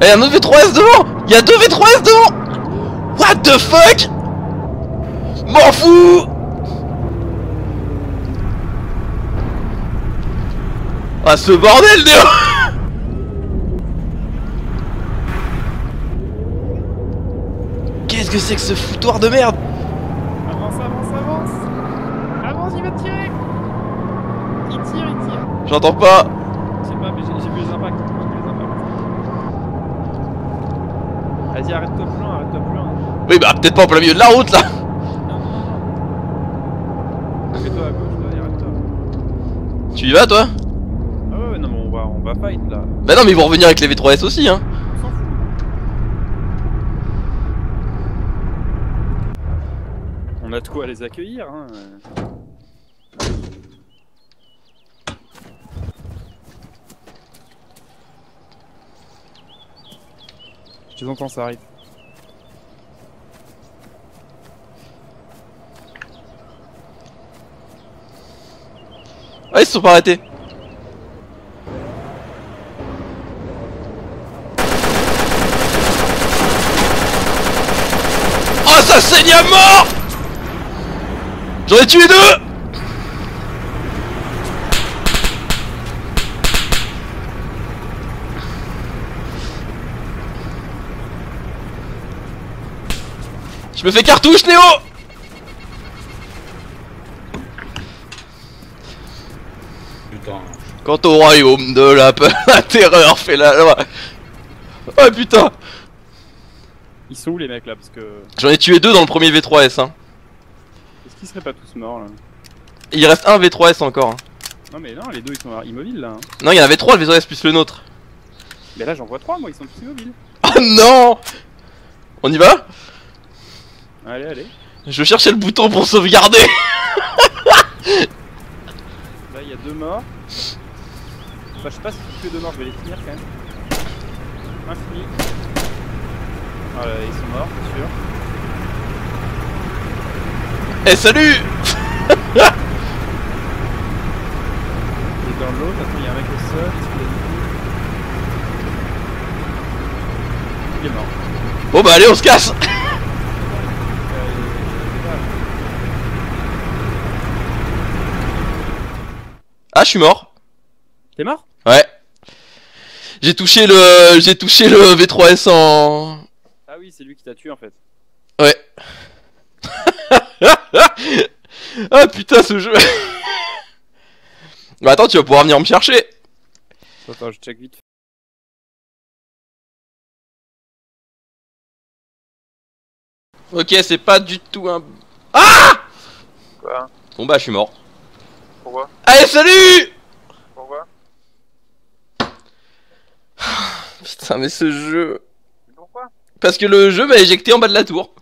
Y'a un autre V3S devant. Y'a deux V3S devant. What the fuck? M'en fous. Ah ce bordel Néo. Qu'est-ce que c'est que ce foutoir de merde? Avance, avance, avance. Avance, il va tirer. Il tire, il tire. J'entends pas. Je sais pas, mais j'ai j'ai vu les impacts. J'ai vu les impacts. Vas-y, arrête-toi plus loin, arrête-toi plus loin. Oui bah peut-être pas en plein milieu de la route là Non, non, non. Fais-toi à gauche, là, arrête-toi. Tu y vas toi? Ah ouais, ouais, non, mais on va, on va fight là. Bah non mais ils vont revenir avec les V3S aussi hein On s'en fout. On a de quoi les accueillir, hein. Je les entends, ça arrive. Ah ils se sont pas arrêtés Oh ça saigne à mort J'en ai tué deux Je me fais cartouche Néo Putain. Quant au royaume de la peur, la terreur fait la loi. Oh putain Ils sont où les mecs là Parce que. J'en ai tué deux dans le premier V3S hein. Est-ce qu'ils seraient pas tous morts là Il reste un V3S encore. hein. Non, mais non, les deux ils sont immobiles là. hein. Non, il y en avait trois le V3S plus le nôtre. Mais là j'en vois trois, moi ils sont tous immobiles. Oh non On y va? Allez, allez. Je cherchais le bouton pour sauvegarder. Là il y a deux morts. Enfin, je sais pas si que deux morts, je vais les finir quand même. Un fini. Voilà, ils sont morts, c'est sûr. Eh salut Et dans l'autre, attends, il y a un mec au sol, Il est mort. Bon bah allez on se casse Euh, il est là. Ah je suis mort. T'es mort? Ouais. J'ai touché le. J'ai touché le V3S en. Ah oui, c'est lui qui t'a tué en fait. Ouais. ah putain ce jeu Bah attends tu vas pouvoir venir me chercher Attends, je check vite. Ok c'est pas du tout un... Ah Quoi? Bon bah je suis mort. Pourquoi Allez salut Pourquoi Putain mais ce jeu... Pourquoi Parce que le jeu m'a éjecté en bas de la tour.